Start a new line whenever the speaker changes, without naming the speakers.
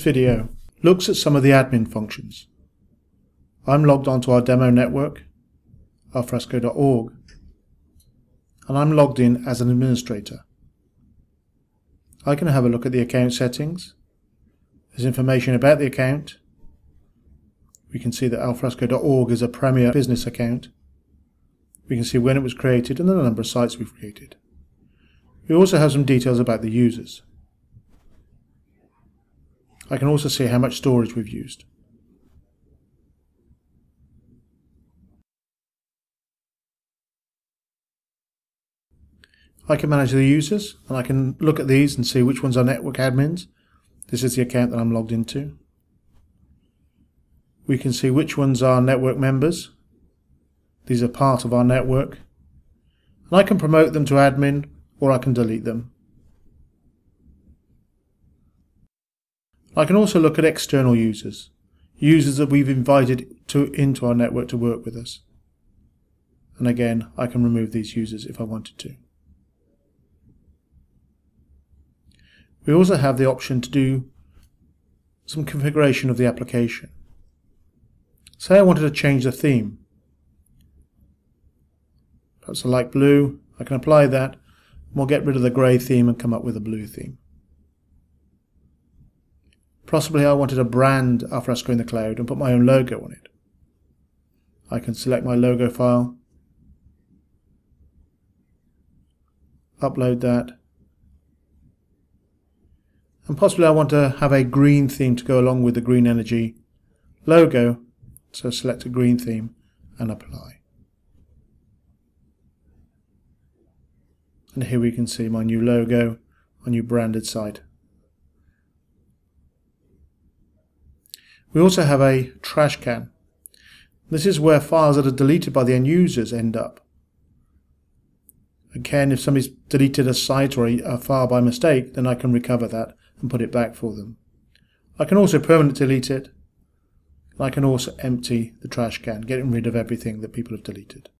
video looks at some of the admin functions. I'm logged onto our demo network, alfresco.org, and I'm logged in as an administrator. I can have a look at the account settings. There's information about the account. We can see that alfresco.org is a premier business account. We can see when it was created and the number of sites we've created. We also have some details about the users. I can also see how much storage we've used. I can manage the users and I can look at these and see which ones are network admins. This is the account that I'm logged into. We can see which ones are network members. These are part of our network. And I can promote them to admin or I can delete them. I can also look at external users, users that we've invited to into our network to work with us. And again, I can remove these users if I wanted to. We also have the option to do some configuration of the application. Say I wanted to change the theme. Perhaps a light blue, I can apply that, we'll get rid of the grey theme and come up with a blue theme. Possibly I wanted a brand Alfresco in the cloud and put my own logo on it. I can select my logo file, upload that, and possibly I want to have a green theme to go along with the green energy logo so select a green theme and apply and here we can see my new logo my new branded site we also have a trash can this is where files that are deleted by the end users end up Again, if somebody's deleted a site or a, a, file by mistake, then I can recover that and put it back for them. I can also permanently delete it. I can also empty the trash can, getting rid of everything that people have deleted.